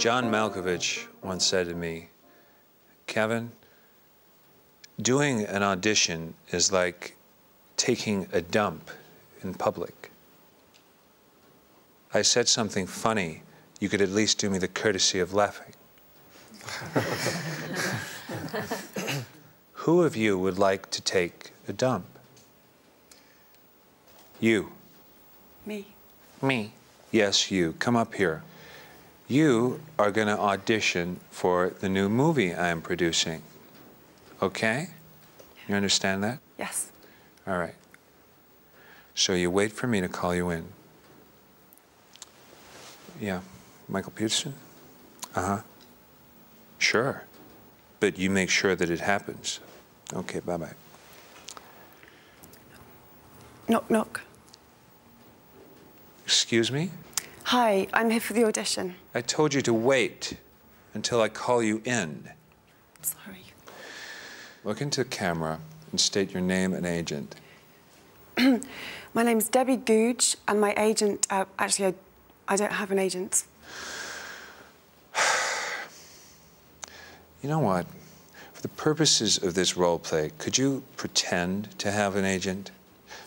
John Malkovich once said to me, Kevin, doing an audition is like taking a dump in public. I said something funny, you could at least do me the courtesy of laughing. Who of you would like to take a dump? You. Me. Me. Yes, you. Come up here. You are going to audition for the new movie I am producing. Okay? You understand that? Yes. All right. So you wait for me to call you in. Yeah. Michael Peterson? Uh huh. Sure. But you make sure that it happens. Okay, bye bye. Knock, knock. Excuse me? Hi, I'm here for the audition. I told you to wait until I call you in. Sorry. Look into the camera and state your name and agent. My name's Debbie Googe, and my agent, uh, actually, I, I don't have an agent. You know what? For the purposes of this role play, could you pretend to have an agent?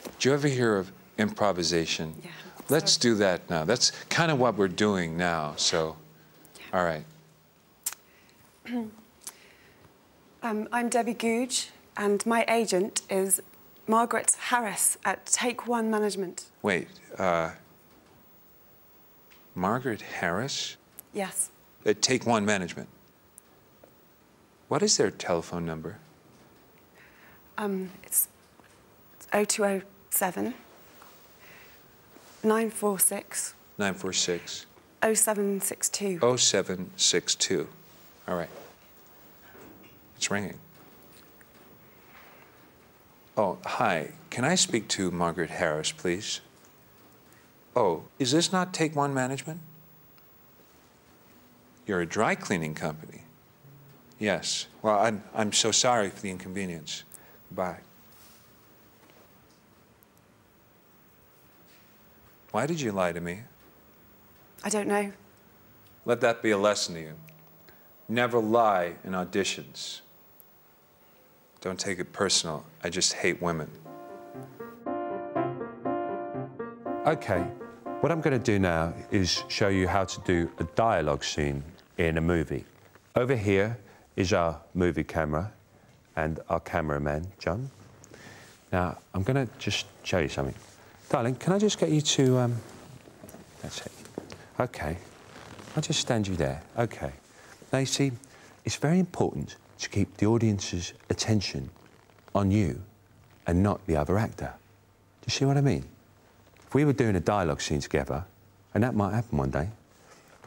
Did you ever hear of improvisation? Yeah. Let's do that now. That's kind of what we're doing now. So, all right. Um, I'm Debbie Googe, and my agent is Margaret Harris at Take One Management. Wait. Uh, Margaret Harris Yes. at Take One Management. What is their telephone number? Um, it's, it's 0207 946 946 0762. 0762. All right. It's ringing. Oh, hi. Can I speak to Margaret Harris, please? Oh, is this not Take One Management? You're a dry cleaning company. Yes. Well, I'm, I'm so sorry for the inconvenience. Bye. Why did you lie to me? I don't know. Let that be a lesson to you. Never lie in auditions. Don't take it personal. I just hate women. Okay, what I'm going to do now is show you how to do a dialogue scene in a movie. Over here is our movie camera and our cameraman, John. Now, I'm going to just show you something. Darling, can I just get you to. Um... That's it. Okay. I'll just stand you there. Okay. Now, you see, it's very important to keep the audience's attention on you and not the other actor. Do you see what I mean? If we were doing a dialogue scene together, and that might happen one day,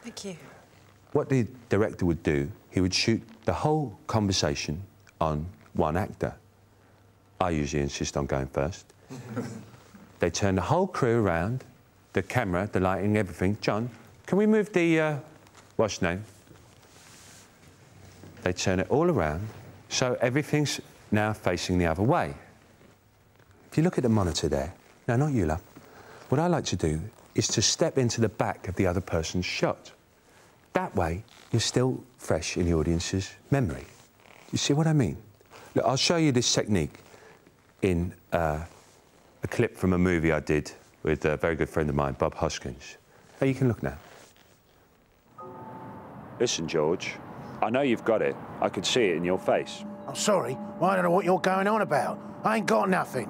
Thank you. what the director would do, he would shoot the whole conversation on one actor. I usually insist on going first. they turn the whole crew around, the camera, the lighting, everything. John, can we move the, uh, what's name? They turn it all around, so everything's now facing the other way. If you look at the monitor there, no, not you, love. What I like to do is to step into the back of the other person's shot. That way, you're still fresh in the audience's memory. You see what I mean? Look, I'll show you this technique in uh, a clip from a movie I did with a very good friend of mine, Bob Hoskins. Oh, you can look now. Listen, George, I know you've got it. I could see it in your face. I'm sorry, I don't know what you're going on about. I ain't got nothing.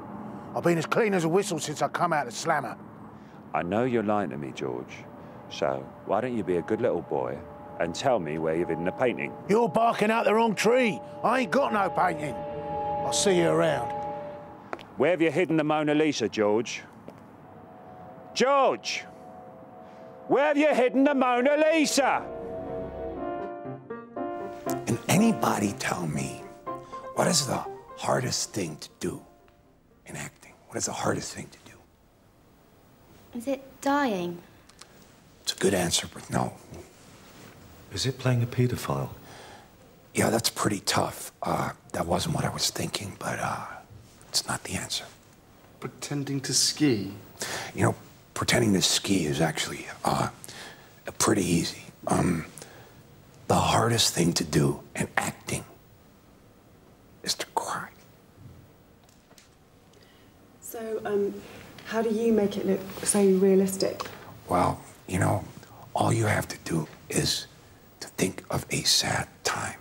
I've been as clean as a whistle since I come out of Slammer. I know you're lying to me, George. So why don't you be a good little boy and tell me where you've hidden the painting? You're barking out the wrong tree. I ain't got no painting. I'll see you around. Where have you hidden the Mona Lisa, George? George! Where have you hidden the Mona Lisa? Can anybody tell me what is the hardest thing to do in acting? What is the hardest thing to do? Is it dying? It's a good answer, but no. Is it playing a paedophile? Yeah, that's pretty tough. Uh, that wasn't what I was thinking, but uh, it's not the answer. Pretending to ski? You know, pretending to ski is actually uh, pretty easy. Um, the hardest thing to do in acting is to cry. So, um, how do you make it look so realistic? Well, you know, all you have to do is to think of a sad time.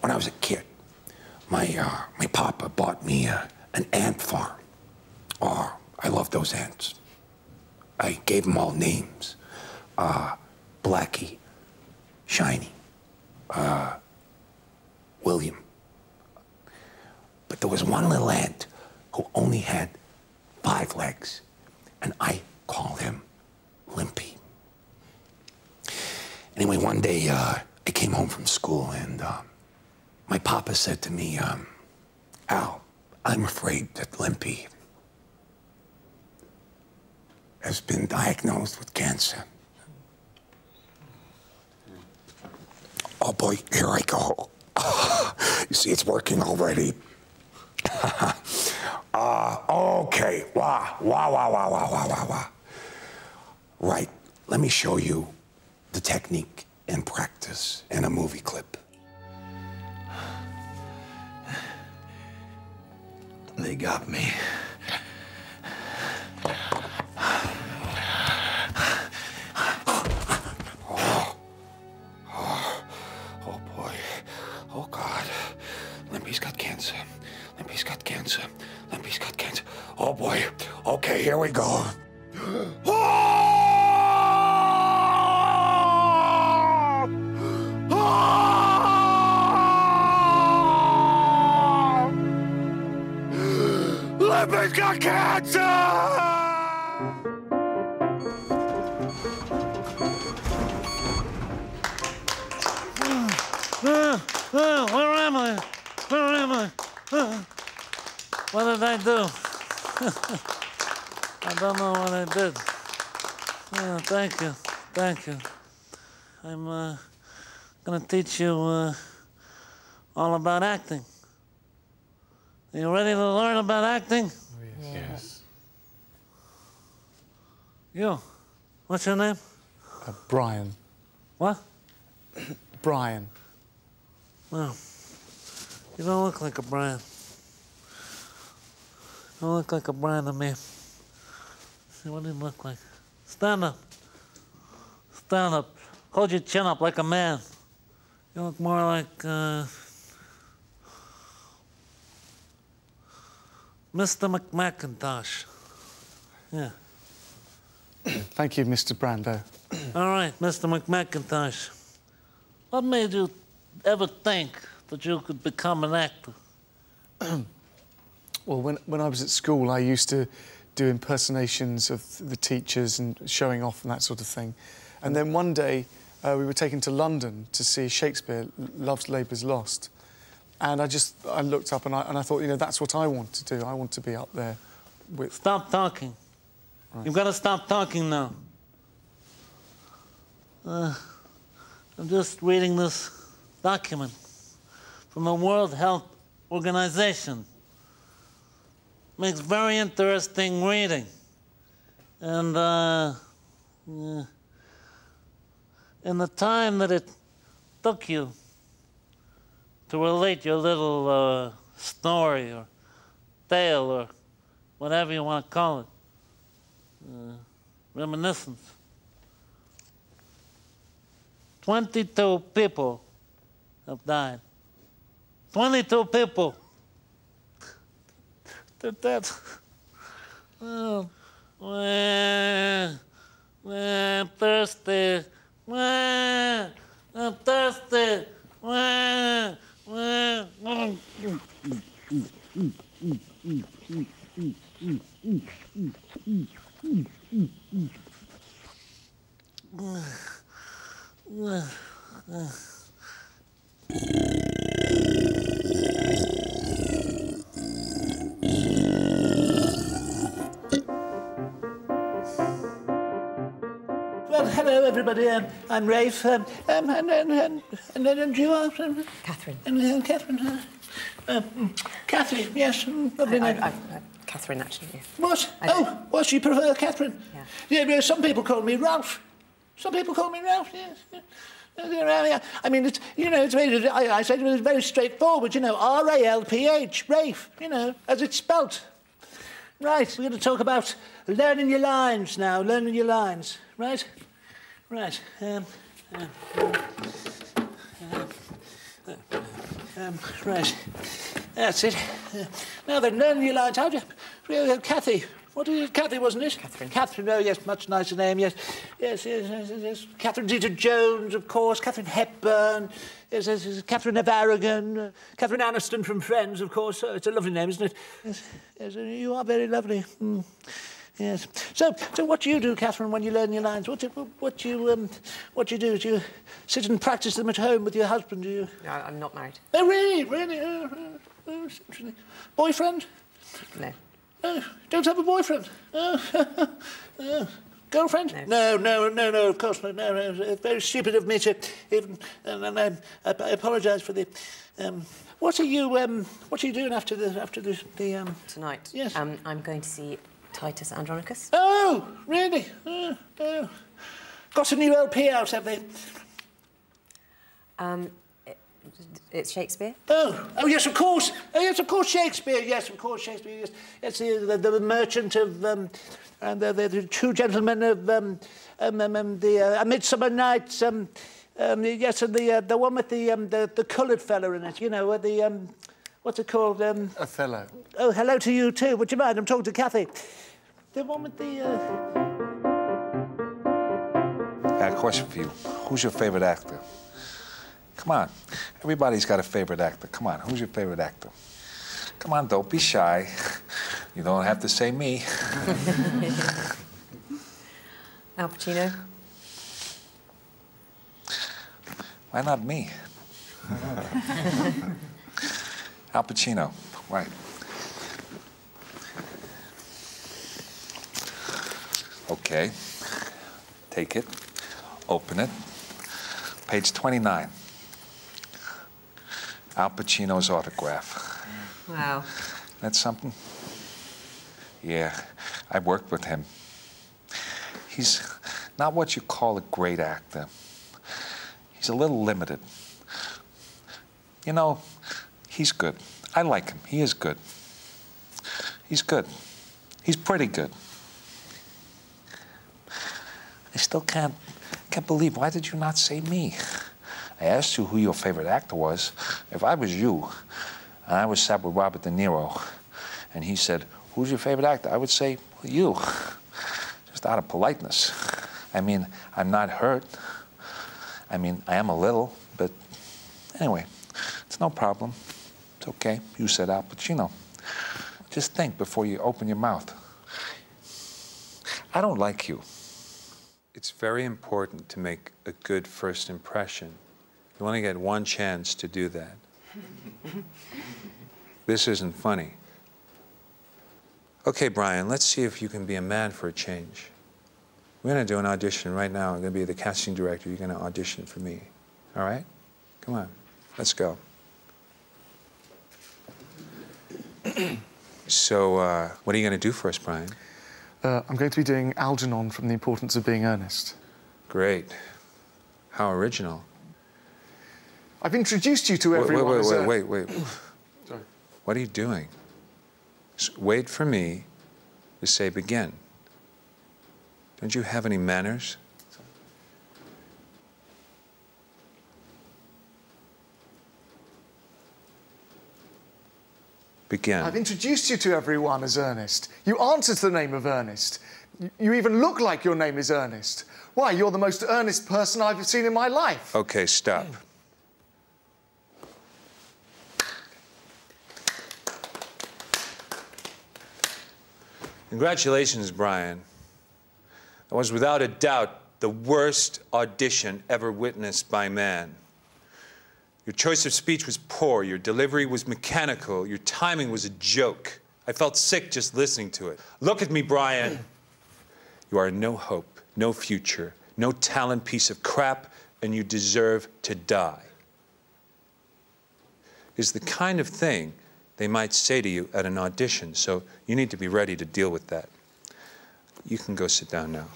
When I was a kid, my, uh, my papa bought me uh, an ant farm. Oh, I love those ants. I gave them all names. Uh, Blackie, Shiny, uh, William. But there was one little ant who only had five legs, and I call him Limpy. Anyway, one day uh, I came home from school, and uh, my papa said to me, um, Al, I'm afraid that Limpy has been diagnosed with cancer. Oh boy, here I go. you see, it's working already. uh, okay. Wow, wow, wow, wow, wow, wow, wow, wow. Right. Let me show you the technique in practice in a movie clip. They got me. Oh boy. Oh God. Limpy's got cancer. Limpy's got cancer. Limpy's got cancer. Oh boy. Okay, here we go. Cancer! Uh, uh, where am I? Where am I? Uh, what did I do? I don't know what I did. Thank you, thank you. I'm uh, gonna teach you uh, all about acting. Are you ready to learn about acting? Yes. You, what's your name? Uh, Brian. What? Brian. No. You don't look like a Brian. You don't look like a Brian to me. See, what do you look like? Stand up. Stand up. Hold your chin up like a man. You look more like, uh, Mr. McMacintosh. Yeah. Thank you, Mr. Brando. All right, Mr. McMacintosh. What made you ever think that you could become an actor? Well, when, when I was at school, I used to do impersonations of the teachers and showing off and that sort of thing. And then one day, uh, we were taken to London to see Shakespeare, Love's Labour's Lost. And I just, I looked up and I, and I thought, you know, that's what I want to do. I want to be up there with... Stop talking. You've got to stop talking now. Uh, I'm just reading this document from the World Health Organization. Makes very interesting reading. And uh, yeah. in the time that it took you to relate your little uh, story or tale or whatever you want to call it, uh, reminiscence. 22 people have died. 22 people. They're dead. Oh, well, well, thirsty. Well, I'm thirsty. Well, well, well. Hello, everybody. Um, I'm Rafe. Um, um, and, and, and, and, and you are? Um, Catherine. And uh, Catherine. Uh, um, Catherine, yes. Lovely name. I, I, Catherine, actually. What? Oh, what, you prefer Catherine? Yeah. Yeah, some people call me Ralph. Some people call me Ralph, yes. I mean, it's, you know, it's very, I, I said it was very straightforward, you know, R-A-L-P-H, Rafe, you know, as it's spelt. Right, we're going to talk about learning your lines now, learning your lines, right? Right. Um, um, um, um, right. That's it. Uh, now then, learning your lines. How do you... Uh, Kathy, what is it? Kathy, wasn't it? Catherine. Catherine, oh, yes, much nicer name, yes. Yes, yes, yes, yes. Catherine Zeta-Jones, of course. Katharine Hepburn. Yes, yes, yes. Catherine of Aragon. Uh, Catherine Aniston from Friends, of course. Oh, it's a lovely name, isn't it? Yes, yes uh, you are very lovely. Mm. Yes. So, so what do you do, Catherine, when you learn your lines? What do, what do you, um, what do you do? Do you sit and practice them at home with your husband? Do you? No, I'm not married. Oh, really? Really? Oh, oh, oh, interesting. Boyfriend? No. Oh, don't have a boyfriend? Oh, oh. Girlfriend? No. no, no, no, no, of course not. No, no, it's very stupid of me to even, and, and I, I, I apologise for the, um, what are you, um, what are you doing after the, after the, the um... Tonight? Yes. Um, I'm going to see Titus Andronicus. Oh, really? Oh, oh. Got a new LP out, have they? Um, it's Shakespeare. Oh, oh yes, of course. Oh, yes, of course, Shakespeare. Yes, of course, Shakespeare. Yes, yes the, the, the merchant of um, and the, the, the two gentlemen of um, um, um, um the uh, A Midsummer Nights. Um, um, yes, and the uh, the one with the um, the, the coloured fella in it. You know, the um, what's it called? Um, Othello. Oh, hello to you too. Would you mind? I'm talking to Kathy. The one with the. Uh... I have a question for you. Who's your favorite actor? Come on. Everybody's got a favorite actor. Come on. Who's your favorite actor? Come on, don't be shy. You don't have to say me. Al Pacino. Why not me? Al Pacino, right. Okay. Take it. Open it. Page 29. Al Pacino's autograph. Wow. That's something? Yeah, I worked with him. He's not what you call a great actor. He's a little limited. You know, he's good. I like him. He is good. He's good. He's pretty good. I still can't can't believe why did you not say me? I asked you who your favorite actor was. If I was you, and I was sat with Robert De Niro, and he said, Who's your favorite actor? I would say, well, You. Just out of politeness. I mean, I'm not hurt. I mean, I am a little, but anyway, it's no problem. It's okay. You said Al Pacino. Just think before you open your mouth. I don't like you. It's very important to make a good first impression. You only get one chance to do that. this isn't funny. Okay, Brian, let's see if you can be a man for a change. We're going to do an audition right now. I'm going to be the casting director. You're going to audition for me. All right? Come on. Let's go. so, uh, what are you going to do for us, Brian? Uh, I'm going to be doing Algernon from The Importance of Being Earnest. Great. How original. I've introduced you to everyone. Wait, wait, wait, wait, wait. Sorry. What are you doing? Wait for me to say begin. Don't you have any manners? Begin. I've introduced you to everyone as Ernest. You answer to the name of Ernest. You even look like your name is Ernest. Why, you're the most earnest person I've seen in my life. Okay, stop. Congratulations, Brian. That was without a doubt the worst audition ever witnessed by man. Your choice of speech was poor, your delivery was mechanical, your timing was a joke. I felt sick just listening to it. Look at me, Brian. You are no hope, no future, no talent piece of crap, and you deserve to die. Is the kind of thing they might say to you at an audition. So you need to be ready to deal with that. You can go sit down now.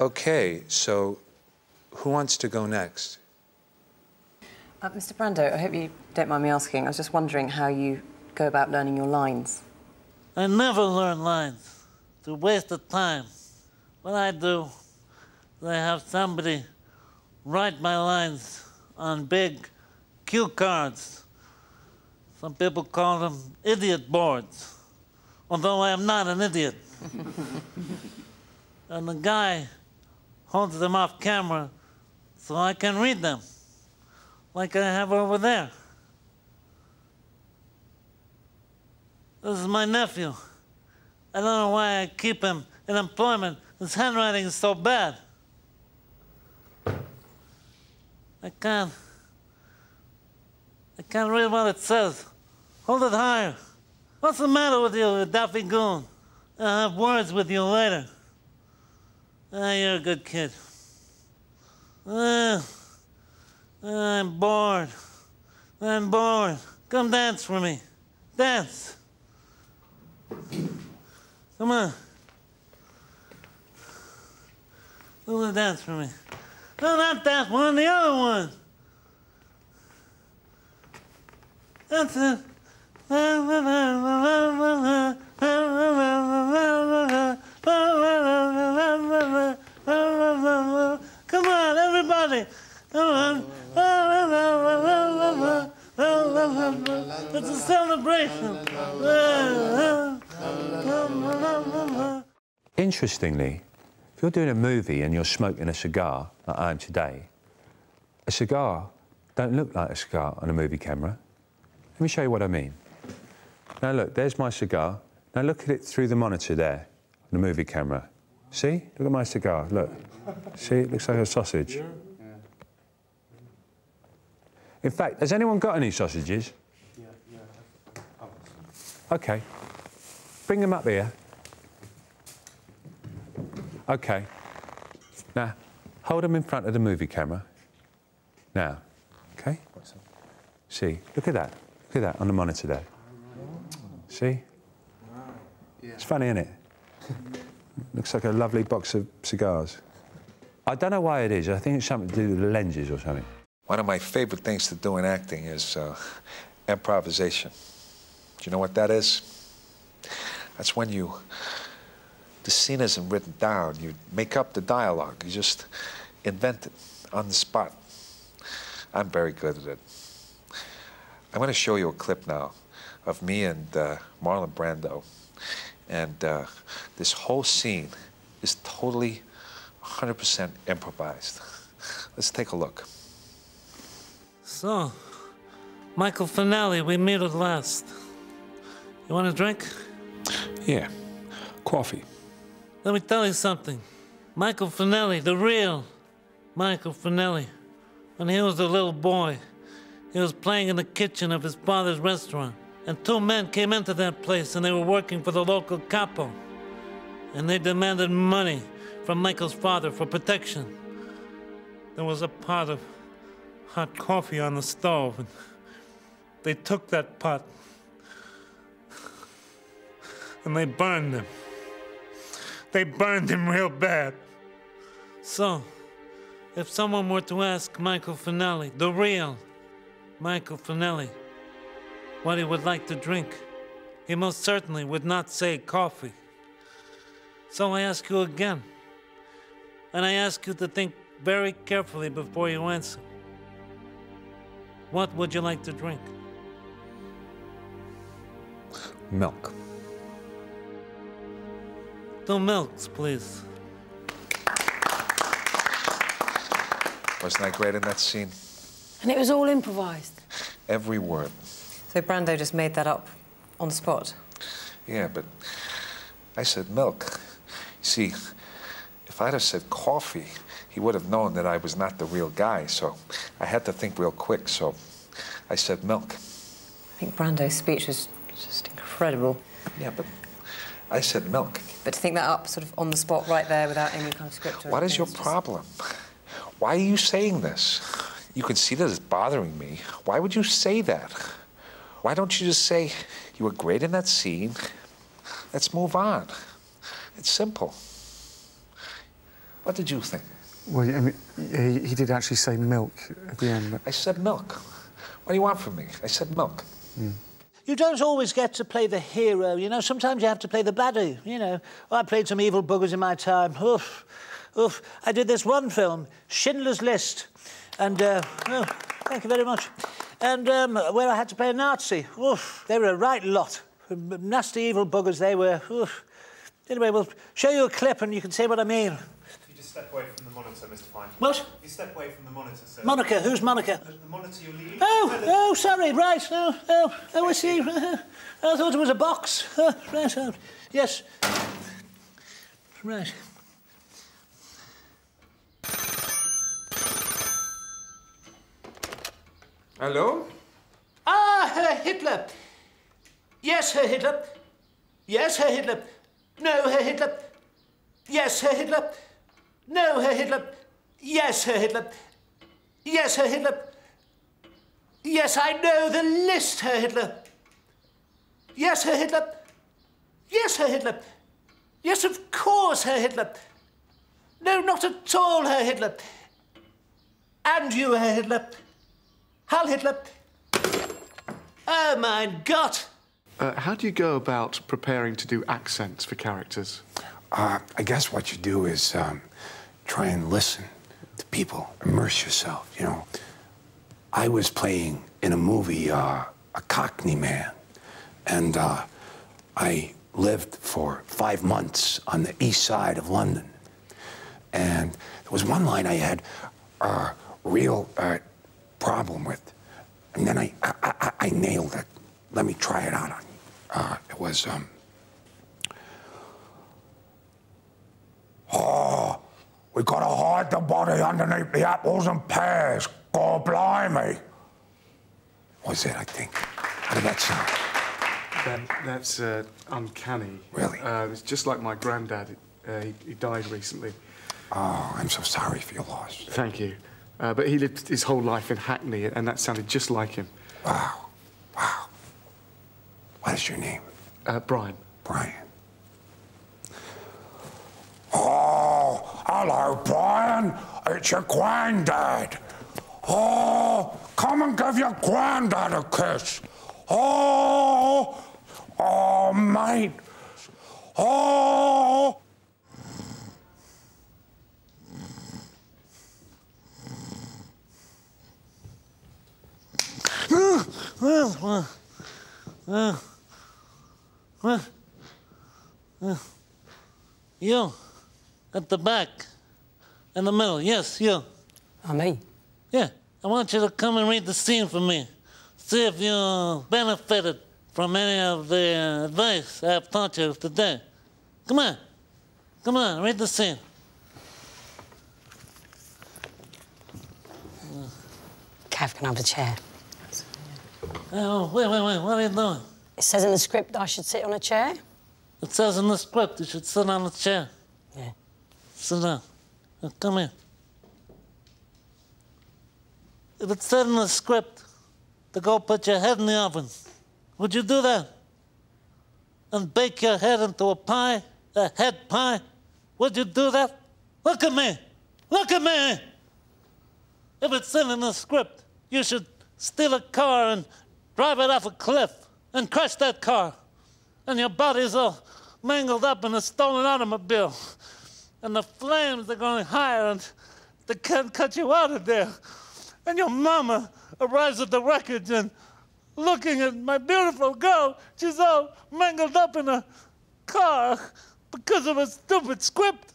Okay, so Who wants to go next? Uh, Mr. Brando, I hope you don't mind me asking. I was just wondering how you go about learning your lines. I never learn lines. It's a waste of time. What I do is I have somebody write my lines on big cue cards. Some people call them idiot boards, although I am not an idiot. and the guy holds them off camera so I can read them, like I have over there. This is my nephew. I don't know why I keep him in employment. His handwriting is so bad. I can't. I can't read what it says. Hold it higher. What's the matter with you, Daffy Goon? I'll have words with you later. Ah, you're a good kid. Ah, I'm bored. I'm bored. Come dance for me. Dance. Come on. Do the dance for me. No, not that one, the other one. That's it. Come on, everybody. Come on. It's a celebration. Interestingly, if you're doing a movie and you're smoking a cigar, like I am today, a cigar don't look like a cigar on a movie camera. Let me show you what I mean. Now look, there's my cigar. Now look at it through the monitor there, the movie camera. See? Look at my cigar, look. See, it looks like a sausage. In fact, has anyone got any sausages? Yeah, yeah. Oh. Okay. Bring them up here. Okay. Now, hold them in front of the movie camera. Now, okay? See, look at that. Look at that on the monitor there. See? It's funny, isn't it? Looks like a lovely box of cigars. I don't know why it is. I think it's something to do with the lenses or something. One of my favorite things to do in acting is uh, improvisation. Do you know what that is? That's when you, the scene isn't written down, you make up the dialogue, you just invent it on the spot. I'm very good at it. I'm going to show you a clip now of me and uh, Marlon Brando. And uh, this whole scene is totally 100% improvised. Let's take a look. So, Michael Finelli, we meet at last. You want a drink? Yeah, coffee. Let me tell you something. Michael Finelli, the real Michael Finelli, when he was a little boy, he was playing in the kitchen of his father's restaurant. And two men came into that place and they were working for the local capo. And they demanded money from Michael's father for protection. There was a pot of hot coffee on the stove, and they took that pot and they burned him. They burned him real bad. So, if someone were to ask Michael Finelli, the real Michael Finelli, what he would like to drink, he most certainly would not say coffee. So I ask you again, and I ask you to think very carefully before you answer. What would you like to drink? Milk. Two milks, please. Wasn't I great in that scene? And it was all improvised. Every word. So Brando just made that up on the spot? Yeah, but I said milk. See, if I'd have said coffee, he would have known that I was not the real guy, so I had to think real quick, so I said milk. I think Brando's speech was just incredible. Yeah, but I said milk. But to think that up sort of on the spot right there without any kind of script or What is your just- problem? Why are you saying this? You can see that it's bothering me. Why would you say that? Why don't you just say, you were great in that scene, let's move on? It's simple. What did you think? Well, I mean, he, he did actually say milk at the end. But... I said milk. What do you want from me? I said milk. You don't always get to play the hero, you know. Sometimes you have to play the baddie, you know. I played some evil buggers in my time. Oof, oof. I did this one film, Schindler's List, and uh, oh, thank you very much. And um, where I had to play a Nazi. Oof, they were a right lot. Nasty evil buggers they were. Oof. Anyway, we'll show you a clip and you can see what I mean. You just step away from the monitor, Mr. Fine. What? You step away from the monitor, sir. Monica, who's Monica? The, the monitor you're leading. Oh, oh, sorry, right. Oh, oh, oh, I see. I thought it was a box. Oh, right, oh, yes. Right. Hello? Ah, Herr Hitler. Yes, Herr Hitler. Yes, Herr Hitler. No, Herr Hitler. Yes, Herr Hitler. No, Herr Hitler. Yes, Herr Hitler. Yes, Herr Hitler. Yes, I know the list, Herr Hitler. Yes, Herr Hitler. Yes, Herr Hitler. Yes, of course, Herr Hitler. No, not at all, Herr Hitler. And you, Herr Hitler. Heil Hitler. Oh, mein Gott. Uh, how do you go about preparing to do accents for characters? Uh, I guess what you do is um, try and listen to people, immerse yourself. You know, I was playing in a movie, uh, a Cockney man, and uh, I lived for five months on the east side of London. And there was one line I had a real uh, problem with, and then I, I, I, I nailed it. Let me try it out on you. Uh, it was, um, Oh, we gotta hide the body underneath the apples and pears. God blimey. Was it, I think? How did that sound? That, that's uh, uncanny. Really? Uh, it's just like my granddad. Uh, he, he died recently. Oh, I'm so sorry for your loss. Thank you. Uh, but he lived his whole life in Hackney, and that sounded just like him. Wow. Wow. What is your name? Uh, Brian. Brian. Oh, hello, Brian. It's your granddad. Oh, come and give your granddad a kiss. Oh, oh, mate. Oh. Well, well, well, well, well. You, at the back, in the middle. Yes, you. Oh, me? Yeah, I want you to come and read the scene for me. See if you benefited from any of the advice I've taught you today. Come on. Come on, read the scene. Cav, can I have a chair? Oh, wait, wait, wait. What are you doing? It says in the script I should sit on a chair. It says in the script you should sit on a chair. Yeah. Sit down. Now, come here. If it said in the script to go put your head in the oven, would you do that? And bake your head into a pie, a head pie? Would you do that? Look at me. Look at me. If it's said in the script you should steal a car and drive it off a cliff and crash that car, and your body's all mangled up in a stolen automobile, and the flames are going higher, and they can't cut you out of there. And your mama arrives at the wreckage and looking at my beautiful girl, she's all mangled up in a car because of a stupid script.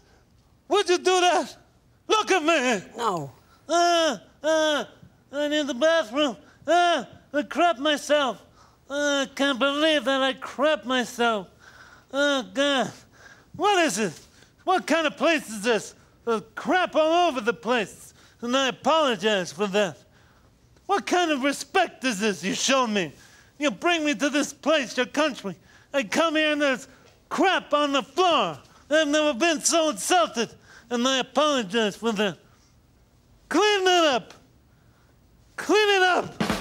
Would you do that? Look at me. No. Ah, ah, I need the bathroom. Ah, I crap myself. Ah, I can't believe that I crap myself. Oh, God. What is this? What kind of place is this? There's crap all over the place, and I apologize for that. What kind of respect is this you show me? You bring me to this place, your country. I come here and there's crap on the floor. I've never been so insulted, and I apologize for that. Clean it up. Clean it up.